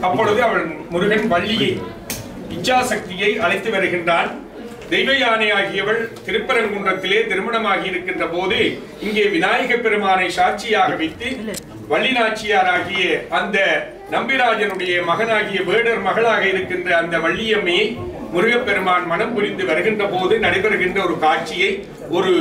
அப்பொழுது அவள் முருகன் வள்ளியை இச்சாசக்தியை அழைத்து வருகின்றான். தெய்வ யானை ஆகியவள் திருப்பரங்குன்றத்திலே திருமணமாகி இருக்கின்ற போது இங்கே விநாயக பெருமானை சாட்சியாக வைத்து வள்ளிநாச்சியாராகிய அந்த நம்பிராஜனுடைய மகனாகிய வேடர் மகளாக இருக்கின்ற அந்த வள்ளியம்மையை முருகப்பெருமான் மனம் புரிந்து வருகின்ற போது நடைபெறுகின்ற ஒரு காட்சியை ஒரு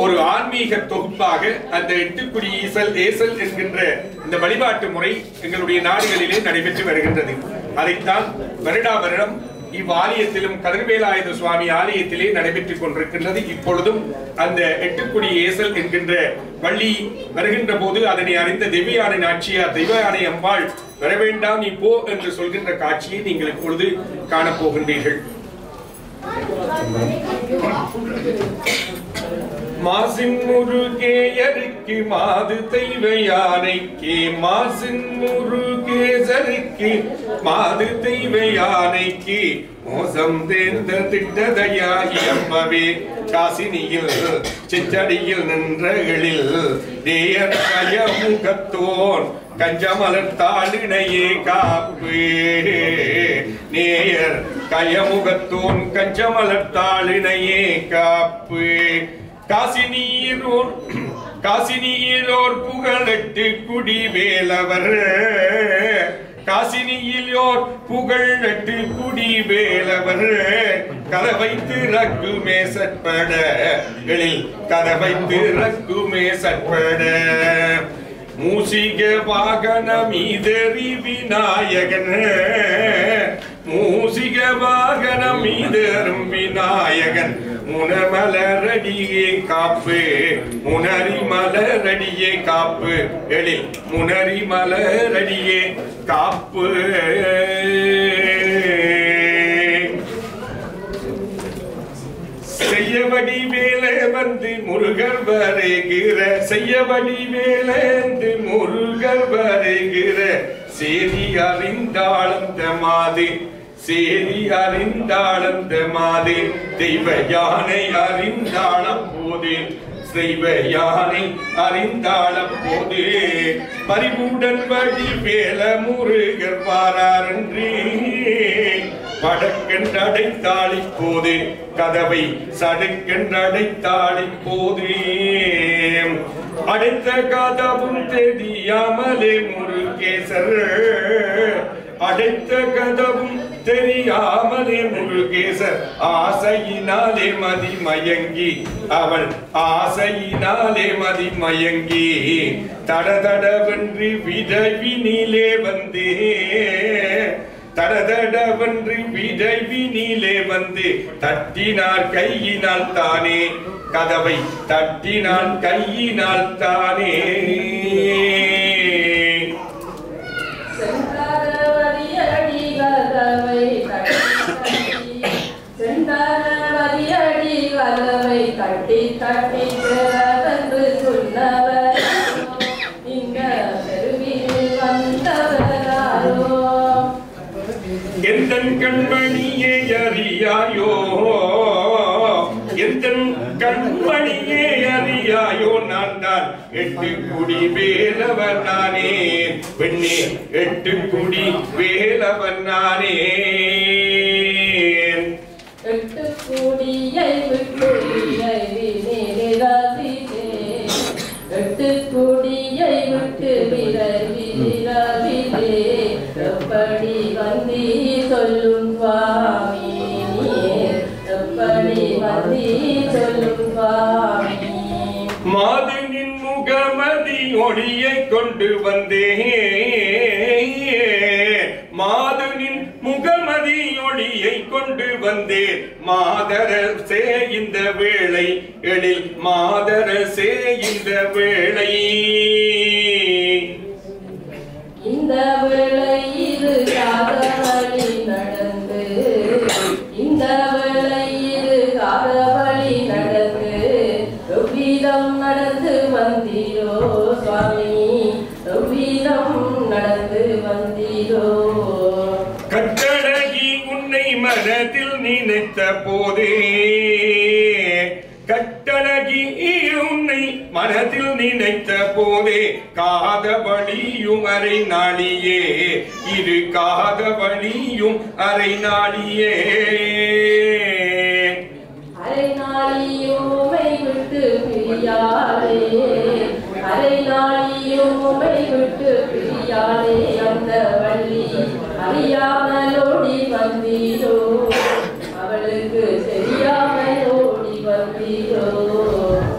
ஒரு ஆன்மீக தொகுப்பாக அந்த எட்டுக்குடி ஈசல் ஏசல் என்கின்ற இந்த வழிபாட்டு முறை எங்களுடைய நாடுகளிலே நடைபெற்று வருகின்றது. அதைத்தான் வருடா வருடம் இவ்வாலயத்திலும் கதிர்வேலாயுத சுவாமி ஆலயத்திலே நடைபெற்றுக் கொண்டிருக்கின்றது. இப்பொழுதும் அந்த எட்டுக்குடி ஏசல் என்கின்ற வள்ளி வருகின்ற போது அதனை அறிந்த தெய்வயானை நாச்சியார் தெய்வயானை அம்பாள் வர வேண்டாம் நீ போ என்று சொல்கின்ற காட்சியை நீங்கள் இப்பொழுது காணப்போகின்றீர்கள். மாசின் முருகேயருக்கு மாது தெய்வ யானைக்கு. மாசின் முருகேசருக்கு மாது தெய்வ யானைக்கு. மோசம் தேர்ந்த திட்டதையாகி அம்பவே காசினியில் சிச்சடியில் நின்றகளில் தேயர் முகத்தோன் கஞ்சமலர் தாளினையே காப்பு. நேயர் கயமுகத்தோன் கஞ்சமலர் தாளினையே காப்பு. காசினியிலோர் காசினியிலோர் புகழட்டு குடிவேலவர். காசினியிலோர் புகழட்டு குடிவேலவர். கதவை திறக்குமே சற்பட. எழில் கதவை திறக்குமே சற்பட. மூசிக வாகன மீதறி விநாயகன் மூசிக வாகன மீதரும் விநாயகன் முனமலரடியே காப்பு. முனரி மலரடியே காப்பு. எழில் முனரி மலரடியே காப்பு. செய்யபடி வேலை வந்து முருகர் வரைகிற. செய்யபடி வேலை வந்து முருகர் வரைகிற. செய்தி அறிந்தாளந்த மாதிரி. செய்தி அறிந்தாளந்த மாதே தெய்வ யானை அறிந்தாள போது. செய்வ யானை அறிந்தாள போது. பரிபூடன் வழி வேல முருகர் வாராரன்றே படக்கென்றடைத்தாளி போது கதவை சடுக்கென்றடைத்தாளி போது. அடைத்த கதவும் தெரியாமலே முருகேசர். அடைத்த கதவும் தெரியாமலே முருகேசர் ஆசையினாலே மதி மயங்கி அவள் ஆசையினாலே மதி மயங்கி தடதடவென்று விதவினிலே வந்தே. தடதடவென்று விரைவினிலே வந்து தட்டினார் கையினால் தானே கதவை தட்டினான் கையினால் தானே. கலவை கதவை தட்டி தட்டி திறவென்று சொன்னவர் இந்த தெருவில் வந்தவராரோ எந்த கண்மணியே அறியாயோ? எந்த கண்மணியே அறியாயோ? நான் தான் எட்டு குடி வேலவன் நானே. பெண்ணே எட்டு குடி வேலவன் நானே. கொண்டு வந்தே மாதுனின் முகமதி ஒளியை கொண்டு வந்தே மாதரசே இந்த வேளை எழில் மாதரசே இந்த வேளை. இந்த வேளை இது நடந்து இந்த வந்தீரோ கட்டழகி உன்னை மனதில் நினைத்த போதே கட்டழகி உன்னை மன மனதில் நினைத்த போதே காத வழியும் அரை நாளியே இது காத வழியும் அரை நாளியே. அரை நாளியோமை விட்டு பிரியாதே அரை நாளியோமை விட்டு பிரியாதே. வந்த வள்ளி அறியாமல் ஓடி வந்தீரோ? அவளுக்கு தெரியாமல் ஓடி வந்தீரோ?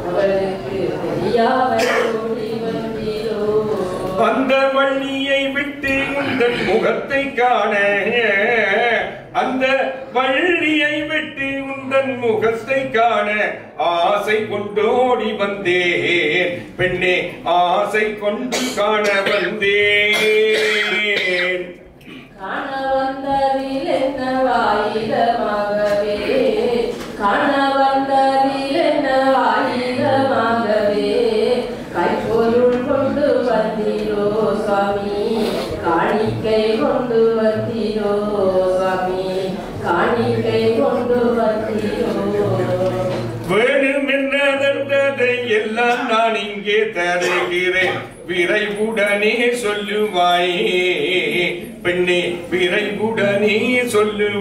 அவளுக்கு தெரியாமல் ஓடி வந்தீரோ? அந்த வள்ளியை விட்டு உந்தன் முகத்தை காண அந்த வள்ளியை வெட்டி உந்தன் முகத்தை காண ஆசை கொண்டோடி வந்தேன். பெண்ணே ஆசை கொண்டு காண வந்தேன். காண வந்ததில் என்ன வாயிதமாகவே காண வந்ததில் என்ன வாயிதமாகவே கைப்பொருள் கொண்டு வந்தீரோ சுவாமி? காணிக்கை கொண்டு வந்தீரோ விரைவுடனே சொல்லுவாயே. பெண்ணே விரைவுடனே சொல்லுவாய்.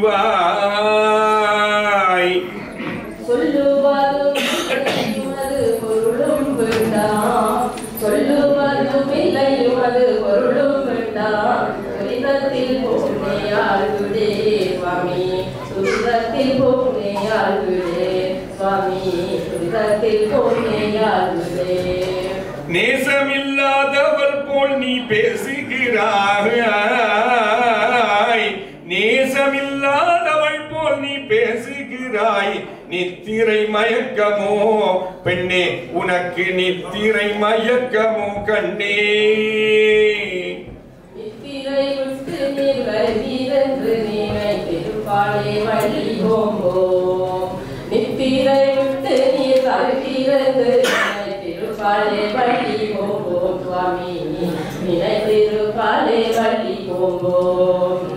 நேசமில்லாதவள் போல் நீ பேசுகிறாய். நேசமில்லாதவள் போல் நீ பேசுகிறாய். நித்திரை மயக்கமோ பெண்ணே உனக்கு நித்திரை மயக்கமோ கண்ணே. நித்திரை விட்டு நீ வருவீரென்று நீரை திருப்பாலே வழி போம்போம்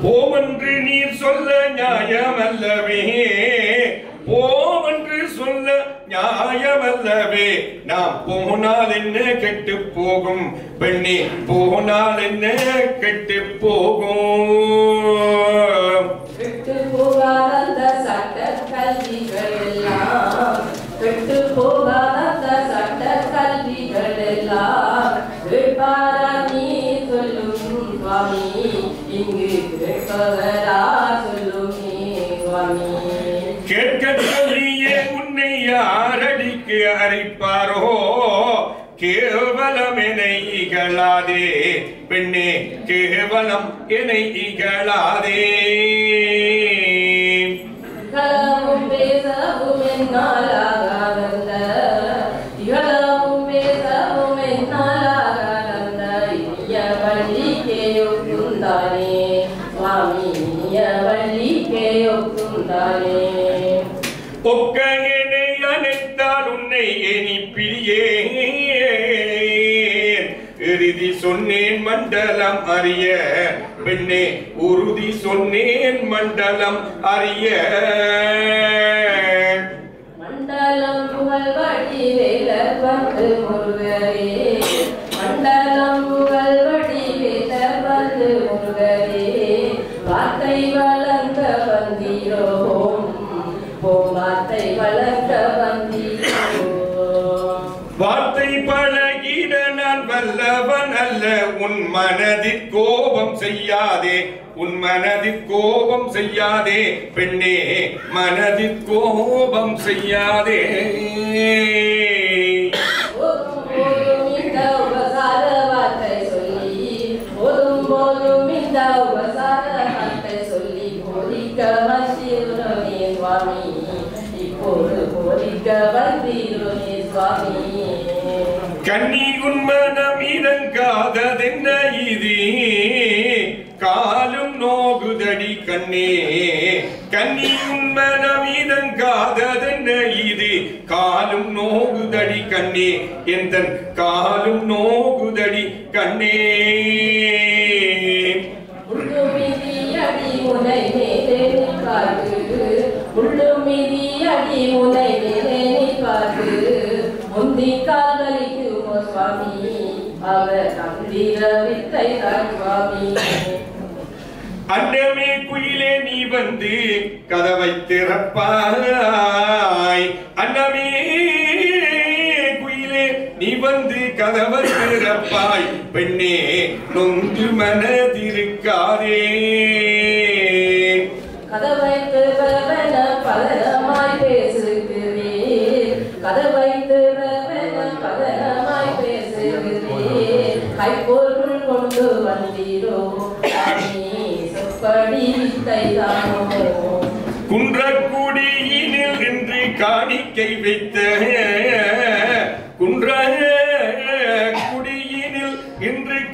போமென்று நீர் சொல்ல நியாயமல்லவே. போமென்று சொல்ல நியாயமல்லவே. நாம் போனால் என்ன கெட்டு போகும்? பெண்ணே போனால் என்ன கெட்டு போகும்? விட்டு போகாத சட்ட கல்விகள் எல்லாம் விட்டு போகாத சட்ட கல்விகள் எல்லாம் நீ சொல்லும் சுவாமி. இங்கு கேட்பவரா சொல்லும் சுவாமி. கேட்க சொல்லியே உன்னை யாரடிக்கு அரைப்பாரோ கேவலம் என இகழாதே. பெண்ணே கேவலம் என இகழாதே. பேசவும் என்னாலாகாதந்த மண்டலம் அறிய பெண்ணே உறுதி சொன்னேன் மண்டலம் அறிய. மண்டலம் புகழ் வழி வேலர் வந்து முருகரே. மனதிற் கோபம் செய்யாதே உன் மனதிற் கோபம் செய்யாதே பெண்ணே மனதிற் கோபம் செய்யாதே. போதும் போதும் இப்போது வந்தீரோனே சுவாமி. கண்ணி மனம் இறங்காததென்ன இது? காலும் நோகுதடி கண்ணே. கண்ணி உன் மனம் இறங்காததென்ன இது? காலும் நோகுதடி கண்ணே. எந்த காலும் நோகுதடி கண்ணே. உள்ளுமிதி அடி உனை பார்த்து. அண்டமே குயிலே நீ வந்து கதவை திறப்பாய். அண்டமே குயிலே நீ வந்து கதவை திறப்பாய். பெண்ணே நொந்து மனதிருக்காதே.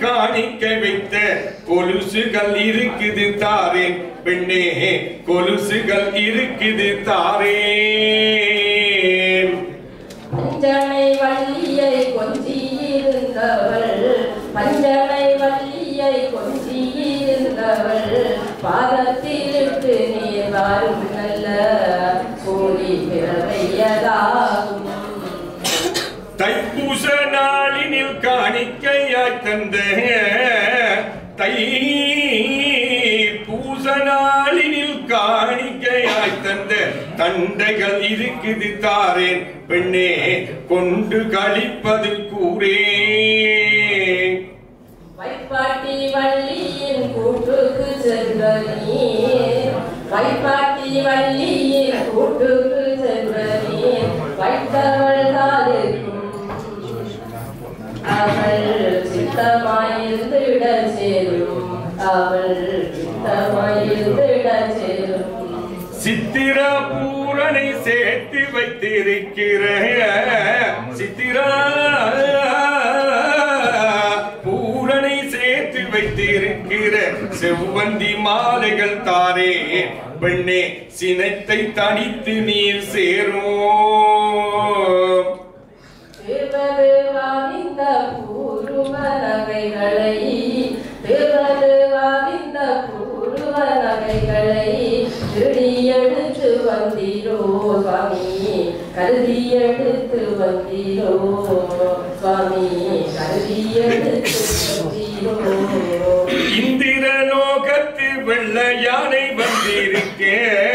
காணிக்கை வைத்த கொலுசுகள் இருக்குது தாரே. பெண்ணே கொலுசுகள் இருக்குது தாரே. பஞ்சனை வள்ளியை கொஞ்சியிருந்தவள் பஞ்சனை வள்ளியை கொஞ்சியிருந்தவள் பாதத்திலிட்டு நீர் வாரும் நல்ல கூலி பிறவையதாகும். தைப்பூச நாளினில் காணிக்கையாய் தந்த. தை பூச நாளினில் காணிக்கையாய் தந்த. தண்டைகள் இருக்குது தாரேன். பெண்ணே கொண்டு கழிப்பது கூறே. வைப்பாட்டி வள்ளியின் கூட்டுக்கு சென்ற நீ வைப்பாட்டி வள்ளியின் கூட்டுக்கு அவள் சித்தமாயிருந்திட சேரும். அவள் சித்தமாயிருந்திட சேரும். சித்திரா பூரனை சேர்த்து வைத்திருக்கிற சித்திரா பூரனை சேர்த்து வைத்திருக்கிற செவ்வந்தி மாலைகள் தாரே பெண்ணே சினத்தை தனித்து நீர் சேரும். திருவது வாவிந்த பூர்வ நகைகளை திருவது வாவிந்த பூர்வ நகைகளை திருடி எடுத்து சுவாமி கருதி எடுத்து சுவாமி கருதி எடுத்து இந்திர லோகத்து வெள்ள யானை வந்திருக்கேன்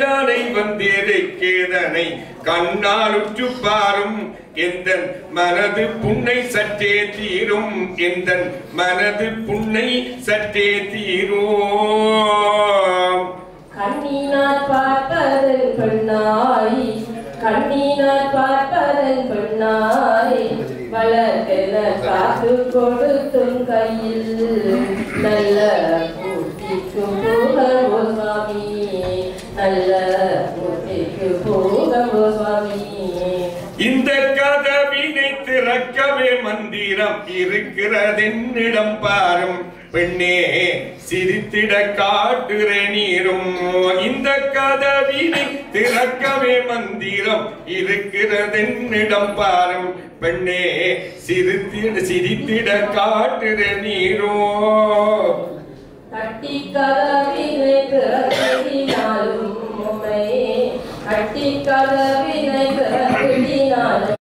கையானை யானை கேதனை கண்ணால் உற்று பாரும். எந்தன் மனது புண்ணை சற்றே தீரும். எந்தன் மனது புண்ணை சற்றே தீரும். கண்ணீனால் பார்ப்பதன் பெண்ணாய். கண்ணீனால் பார்ப்பதன் பெண்ணாய். வளர்க்கென காத்து கொடுத்தும் கையில் நல்ல இடம் இருக்கிறதென்னிடம் பாரும். பெண்ணே சிரித்திட காட்டுற நீரும். இந்த கதவினை திறக்கவே மந்திரம் இருக்கிறதென்னிடம் பாரும். பெண்ணே சிரித்திட சிரித்திட காட்டுற நீரோ. கட்டி கதவினை கட்டி கதவினை